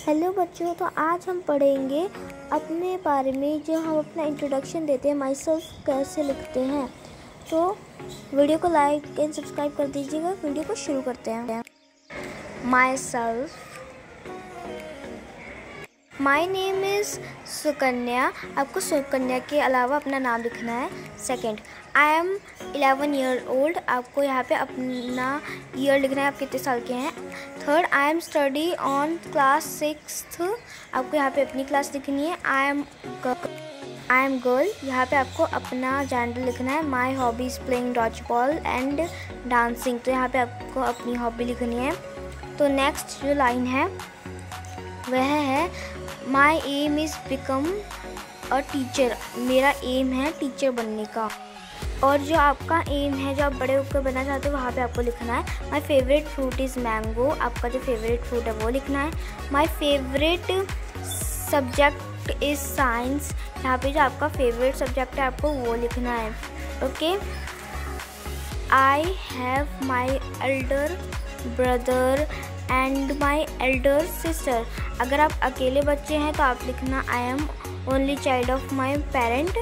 Hello बच्चों तो आज हम पढ़ेंगे अपने बारे में जो हम अपना इंट्रोडक्शन देते हैं माई सेल्फ कैसे लिखते हैं। तो वीडियो को लाइक एंड सब्सक्राइब कर दीजिएगा, वीडियो को शुरू करते हैं। Myself my name is Sukanya आपको सुकन्या के अलावा अपना नाम लिखना है। Second I am eleven year old आपको यहाँ पे अपना ईयर लिखना है। आप कितने साल के हैं? Third I am study on class six आपको यहाँ पे अपनी क्लास लिखनी है। I am I am girl यहाँ पे आपको अपना जेंडर लिखना है। My hobby is playing dodge ball and dancing तो यहाँ पे आपको अपनी हॉबी लिखनी है। तो नेक्स्ट जो लाइन है, वह है my aim is become a teacher मेरा एम है टीचर बनने का। और जो आपका एम है, जो आप बड़े होकर बनना चाहते हो, वहाँ पे आपको लिखना है। My favourite fruit is mango आपका जो फेवरेट फ्रूट है, वो लिखना है। My favourite subject is science यहाँ पे जो आपका फेवरेट सब्जेक्ट है, आपको वो लिखना है। Okay I have my elder brother and my elder sister अगर आप अकेले बच्चे हैं तो आप लिखना I am only child of my parent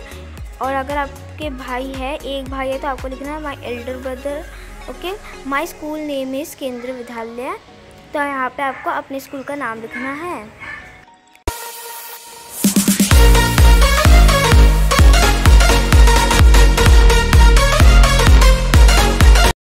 और अगर आपके भाई है, एक भाई है तो आपको लिखना है my elder brother okay my school name is Kendra Vidyalaya तो यहाँ पे आपको अपने स्कूल का नाम लिखना है।